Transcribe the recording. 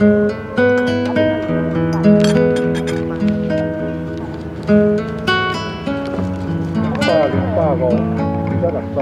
大里大沟，离家两百。